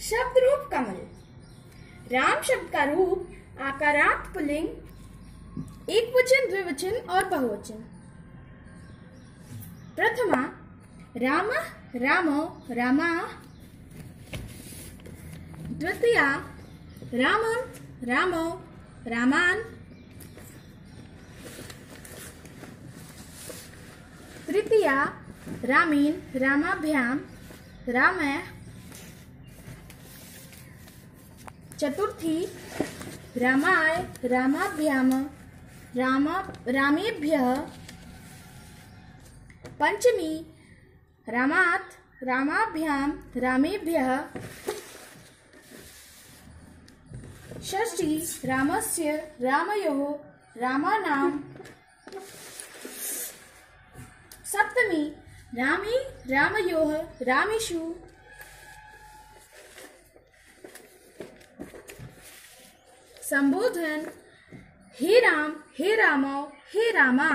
शब्द रूप कमल राम शब्द का रूप, आकारात पुलिंग एक वचन द्विवचन और बहुवचन। प्रथमा, राम, रामो, रामा। द्वितीया रामं रामो, रामान। तृतीया, रामीन, रामाभ्याम रामय चतुर्थी रामाय रामाभ्याम रामा रामेभ्यः। पंचमी रामात् रामाभ्याम रामेभ्यः। षष्ठी रामस्य रामयोः रामानां। सप्तमी रामे रामयोः रामेषु। संबोधन। हे राम हे रामो हे रामा।